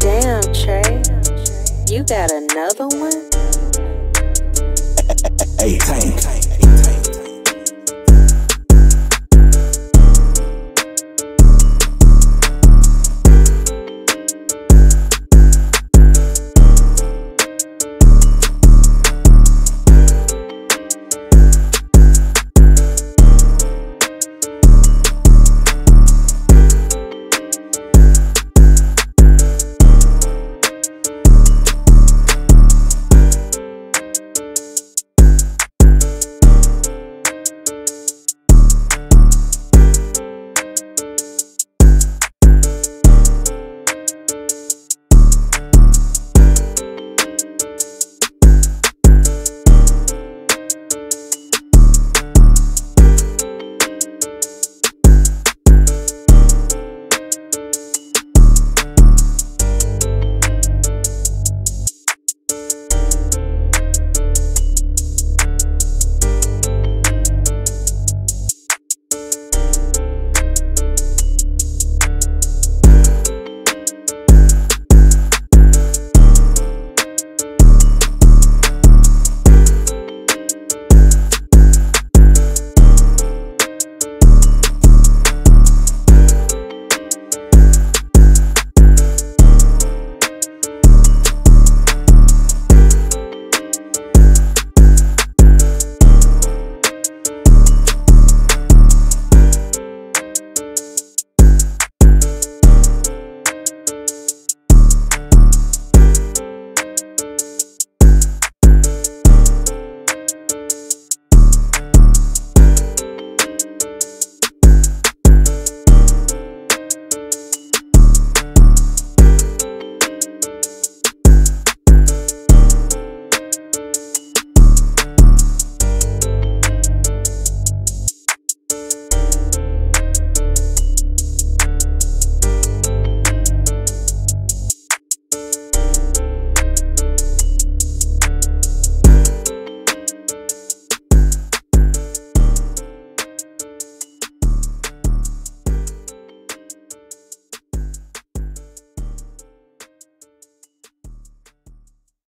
Damn, Trey. You got another one? Hey, Tank.